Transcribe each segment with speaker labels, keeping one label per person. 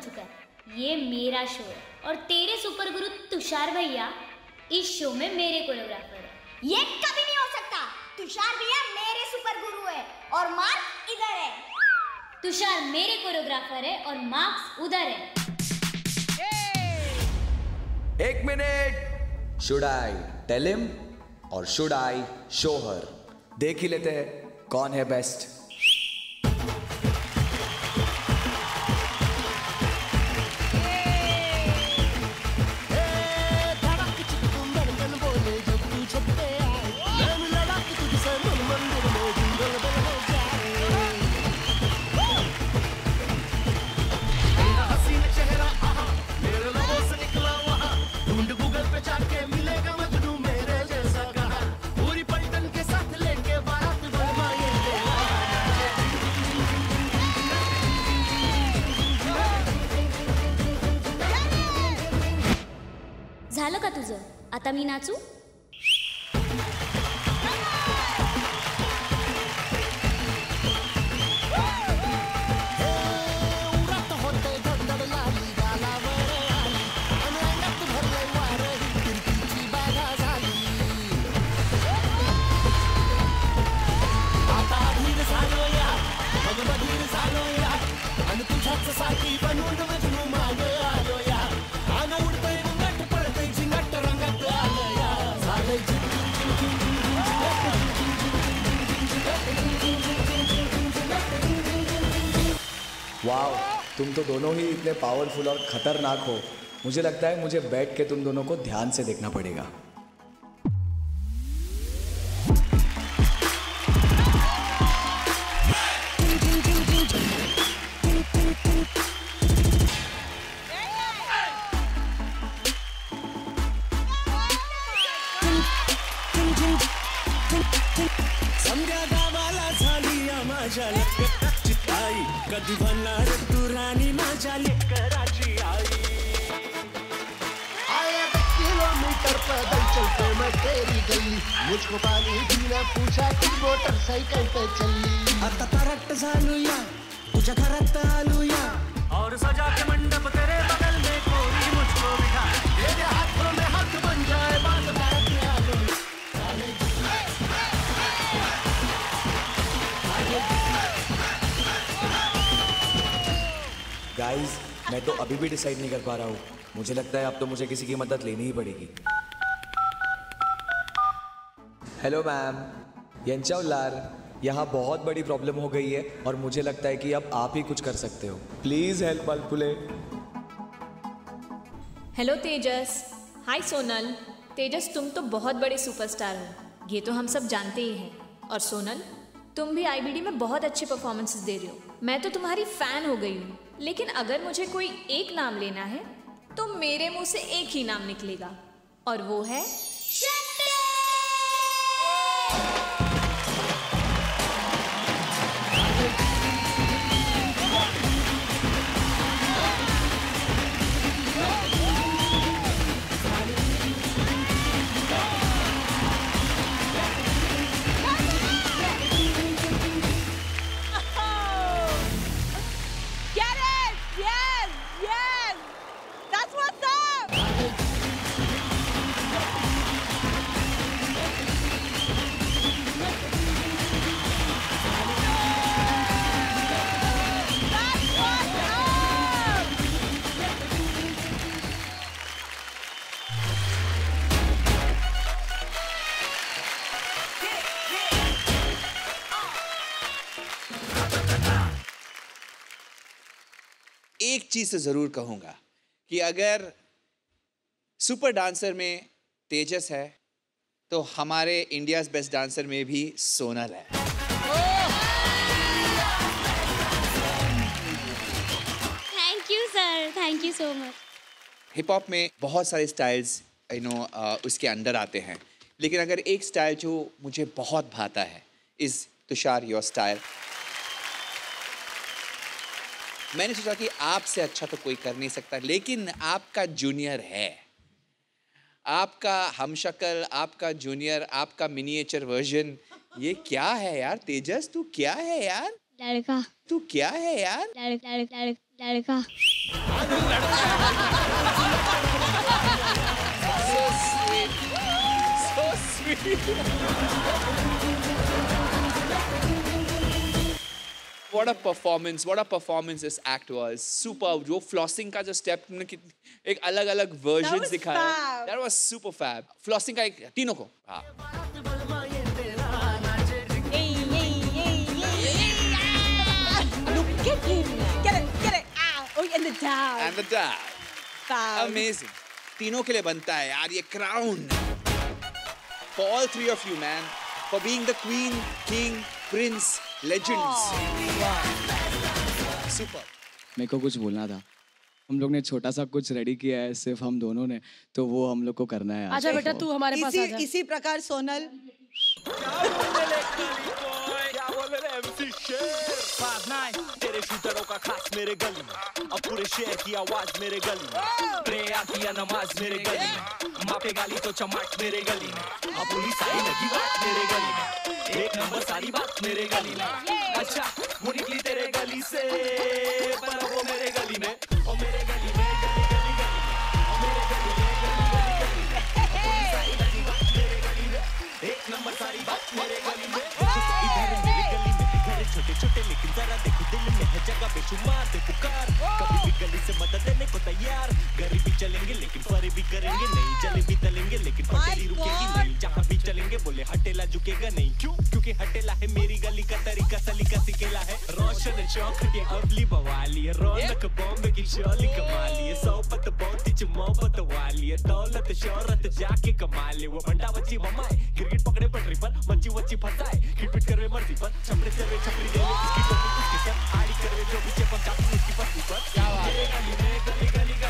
Speaker 1: चुका है। ये मेरा शो है। और तेरे सुपर गुरु तुषार भैया इस शो में मेरे कोरियोग्राफर है।
Speaker 2: ये कभी नहीं हो सकता। तुषार भैया मेरे सुपर गुरु है और मार्क इधर है।
Speaker 1: तुषार मेरे कोरियोग्राफर है और मार्क्स उधर है।
Speaker 3: एक minute. Should I tell him और शुड आई शो हर देख ही लेते हैं कौन है बेस्ट
Speaker 1: आता
Speaker 3: वाह, तुम तो दोनों ही इतने पावरफुल और खतरनाक हो। मुझे लगता है मुझे बैठ के तुम दोनों को ध्यान से देखना पड़ेगा।
Speaker 4: मुझको पानी भी न पूछा कि मोटरसाइकिल पे चली
Speaker 5: आता तरट्ट झालूया तुझ्या घरात आलूया। और सजा के मंडप तेरे बगल में कोई मुझको बिठा।
Speaker 4: तेरे हाथों में हाथ बन जाए बात बात में आलू
Speaker 3: गाइस मैं तो अभी भी डिसाइड नहीं कर पा रहा हूँ। मुझे लगता है अब तो मुझे किसी की मदद लेनी ही पड़ेगी। हेलो मैम यंचा यहाँ बहुत बड़ी प्रॉब्लम हो गई है और मुझे लगता है कि अब आप ही कुछ कर सकते हो प्लीज़ हेल्प मलपुले
Speaker 6: हेलो तेजस हाय सोनल तेजस तुम तो बहुत बड़े सुपरस्टार हो ये तो हम सब जानते ही हैं और सोनल तुम भी आईबीडी में बहुत अच्छे परफॉर्मेंसेस दे रहे हो मैं तो तुम्हारी फ़ैन हो गई हूँ लेकिन अगर मुझे कोई एक नाम लेना है तो मेरे मुँह से एक ही नाम निकलेगा और वो है
Speaker 7: चीज़ तो ज़रूर कहूँगा कि अगर सुपर डांसर में तेजस है तो हमारे इंडियाज बेस्ट डांसर में भी सोनल है।
Speaker 1: Thank you sir thank you so much
Speaker 7: hip hop में बहुत सारे स्टाइल्स यू नो उसके अंदर आते हैं। लेकिन अगर एक स्टाइल जो मुझे बहुत भाता है इज़ तुषार योर स्टाइल मैंने सोचा कि आपसे अच्छा तो कोई कर नहीं सकता लेकिन आपका जूनियर है। आपका हमशक्ल आपका जूनियर आपका मिनिएचर वर्जन ये क्या है यार? तेजस तू क्या है यार?
Speaker 1: लड़का।
Speaker 7: तू क्या है यार?
Speaker 1: लड़का लड़का लड़का।
Speaker 7: So sweet so sweet What a performance! What a performance this act was. Superb. जो flossing का जो step तुमने कित- एक अलग अलग versions
Speaker 8: was
Speaker 7: दिखाया.
Speaker 8: fab.
Speaker 7: That was super fab. Flossing का एक तीनों को. हाँ.
Speaker 8: Look at him. Get it, get it. Ah, oh, and the down.
Speaker 7: And the dab.
Speaker 8: Fab.
Speaker 7: Amazing. तीनों के लिए बनता है यार ये crown. For all three of you, man. For being the queen, king, prince, legends. Super
Speaker 3: मेरे को कुछ बोलना था। हम लोग ने छोटा सा कुछ रेडी किया है सिर्फ़ हम दोनों ने तो वो हम लोग को करना है अच्छा
Speaker 9: आजा बेटा तू हमारे पास
Speaker 8: इसी
Speaker 9: आजा
Speaker 8: इसी प्रकार सोनल।
Speaker 5: तेरे शूटरों का खास मेरे गली में। अब पूरे शेर की आवाज़ मेरे गली में। प्रेया किया नमाज़ मेरे गली में। मापे गाली तो चमाट मेरे गली में। अब पुलिस आई लगी बात मेरे गली में। एक नंबर सारी बात मेरे गली में। अच्छा वो निकली तेरे गली से। झुकेगा नहीं। क्यों? क्योंकि हटेला है मेरी गली का तरीका सलीका सिकेला है। रोशन शौक के अवली बवाली है। रौनक बॉम्बे की शोली कमाली है। सोबत बहुत ही मोहब्बत वाली है। दौलत शोहरत जाके कमा ले वो बंडा बच्ची ममाए। गिरगिट पकड़े पटरी पर मच्ची वच्ची फंसाए। खिटपिट करवे मर्ज़ी पर छपड़े से छपड़ी दे उसकी टोपी उसके सर आड़ी करवे जो पीछे पर चापी उसकी पत्नी पर। क्या बात है? गली में गली गली गली।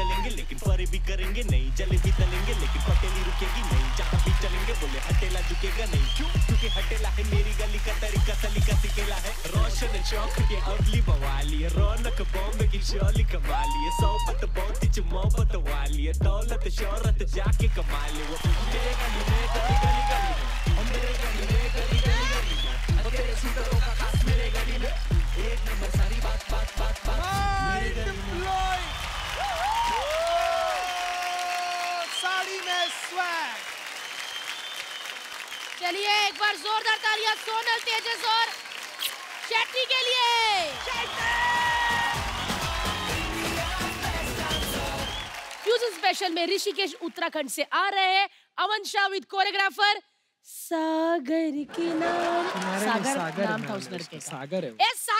Speaker 5: चलेंगे, लेकिन फरे भी करेंगे, नहीं, जले भी तलेंगे, लेकिन पटेली रुकेगी, नहीं, जहाँ भी चलेंगे, बोले हटेला झुकेगा, नहीं, क्यों? क्योंकि हटेला है मेरी गली का तरीका, सलीका सिकेला है। रोशन चौक के अगली बवाली रौनक बॉम्बे की शोली कमाली सोबत बहुत मोहब्बत वाली दौलत, शोहरत जाके कमा ले वो गली गली गली गली गली गली गली गली
Speaker 9: तालियाँ तेजस और शेट्टी के लिए। फ्यूजन स्पेशल में ऋषिकेश उत्तराखंड से आ रहे हैं। अमन शाह विद कोरियोग्राफर सागर के नाम। सागर, नाम था उस लड़के का।
Speaker 10: सागर है
Speaker 9: ए
Speaker 10: Sagar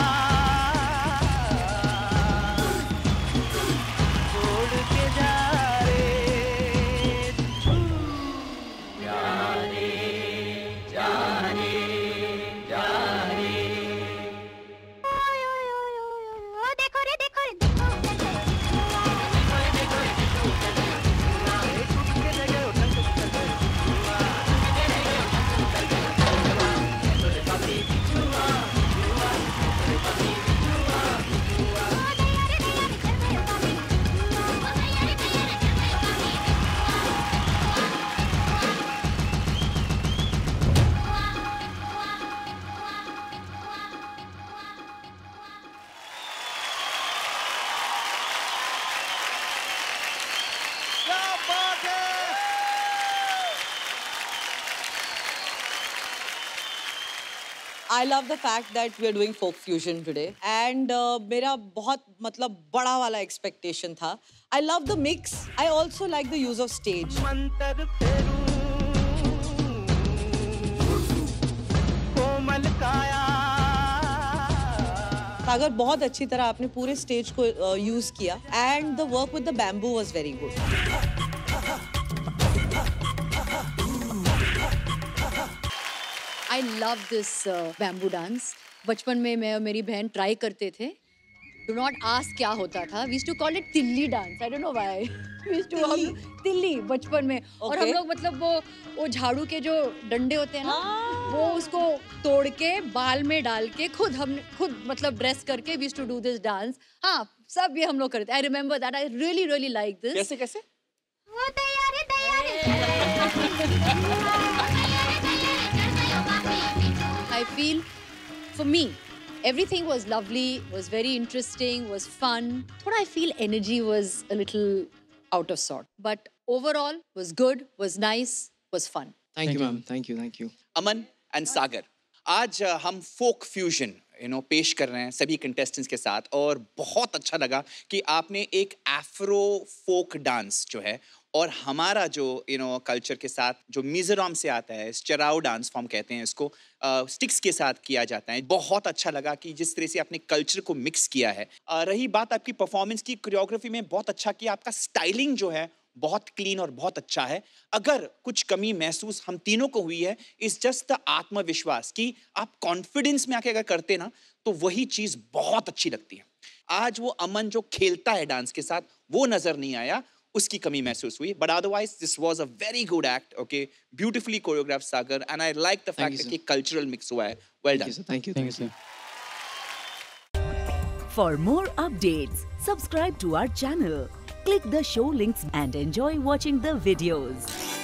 Speaker 8: I love the fact that we are doing folk fusion today and मेरा बहुत मतलब बड़ा वाला एक्सपेक्टेशन था। I love the mix I also like the use of stage Sagar बहुत अच्छी तरह आपने पूरे स्टेज को यूज़ किया। And the work with the bamboo was very good
Speaker 11: I love this bamboo dance बचपन में मैं और मेरी बहन ट्राई करते थे। डू नॉट आस्क क्या होता था। वी टू कॉल इट तिल्ली dance I don't know why we to हम तिल्ली बचपन में। okay. और हम लोग मतलब वो वो झाड़ू के जो डंडे होते हैं ना ah. वो उसको तोड़ के बाल में डाल के खुद हम खुद मतलब ड्रेस करके we to do this dance हाँ सब ये हम लोग करते I remember that I really really like this
Speaker 7: कैसे कैसे?
Speaker 2: ओ तैयारी तैयारी।
Speaker 11: I feel for me, everything was lovely, was very interesting, was fun. But I feel energy was a little out of sort. But overall, was good, was nice, was fun.
Speaker 12: Thank, thank you, ma'am. Thank you. Thank you.
Speaker 7: Aman and Sagar आज अ, हम folk fusion you know पेश कर रहे हैं सभी contestants के साथ और बहुत अच्छा लगा कि आपने एक एफ्रो फोक डांस जो है और हमारा जो यू नो कल्चर के साथ जो मिजोरम से आता है चराव डांस फॉर्म कहते हैं इसको स्टिक्स के साथ किया जाता है। बहुत अच्छा लगा कि जिस तरह से आपने कल्चर को मिक्स किया है। अ, रही बात आपकी परफॉर्मेंस की कोरियोग्राफी में बहुत अच्छा किया। आपका स्टाइलिंग जो है बहुत क्लीन और बहुत अच्छा है। अगर कुछ कमी महसूस हम तीनों को हुई है इस जस्ट द आत्मविश्वास कि आप कॉन्फिडेंस में आके अगर करते ना तो वही चीज़ बहुत अच्छी लगती है। आज वो अमन जो खेलता है डांस के साथ वो नज़र नहीं आया। उसकी कमी महसूस हुई। But otherwise this was a very good act okay beautifully choreograph Sagar and I like the fact कि कल्चरल मिक्स हुआ है। Well
Speaker 12: done thank you
Speaker 13: for more updates subscribe to our channel click the show links and enjoy watching the videos